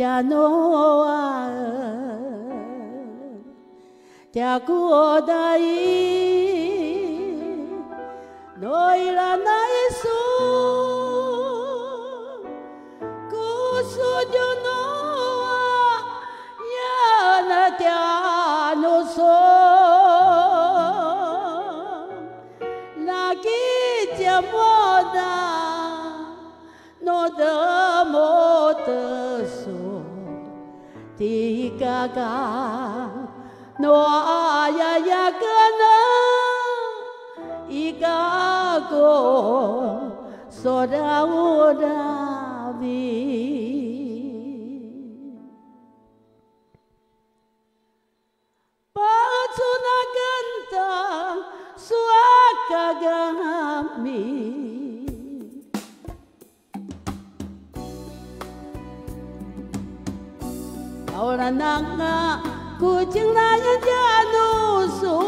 天诺啊，天过大意，我已拉那一手，苦守着诺啊，眼泪天诺嗦，拿起天诺啊，诺得莫得嗦。ti ca ca no ya ya ca na i ca ko so da u da vi pa tu na canta sua ca mi Ahora nanga kucing nanya janusu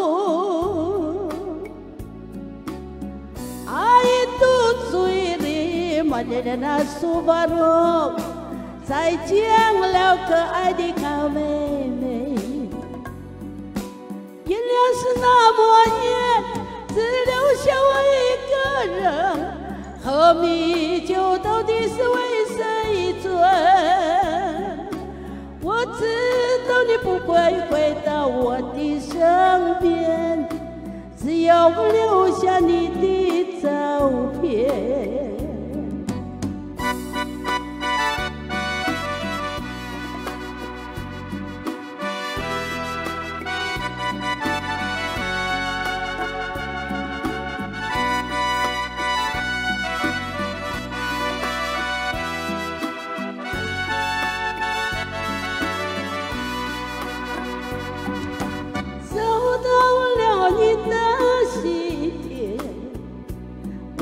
Aitu suiri madena subaru Sai chiang leo ke adi ka meme Yin liang 是那么远，只留下我一个人。和米酒到底是的身边，只有留下你的照片。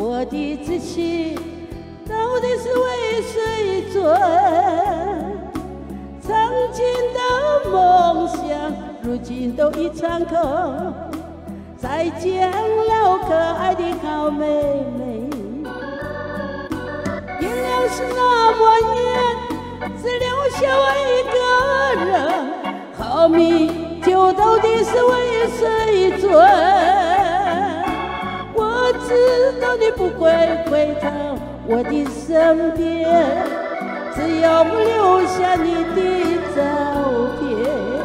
我的志气到底是为谁准？曾经的梦想，如今都已成空。再见了，可爱的好妹妹。原谅是那么远，只留下我一个人。好米酒到底是为谁会回到我的身边，只要留下你的照片。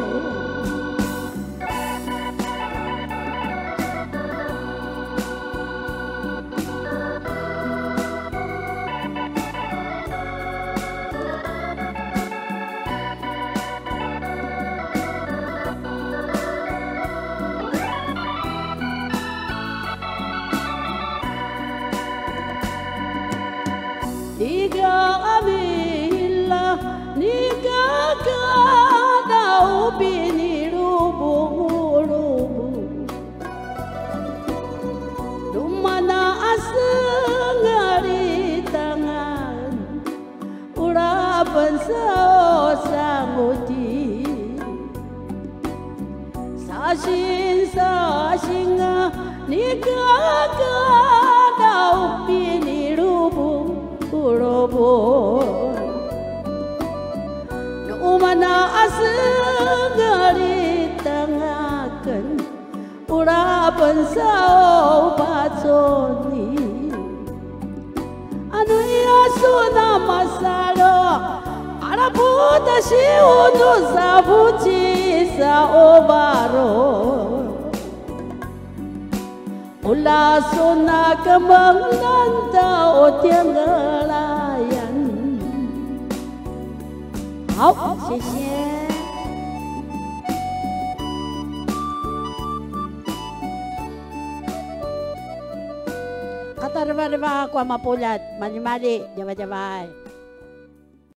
到比你路不路不，路嘛那 Na asengari tangaken urapan sao paconi anu yasuna masaro araputa shiuno zabuchi sa obaro Ula suna kembang lanta o tiangan 谢谢。啊到了吧你把马步了慢点慢点要慢点慢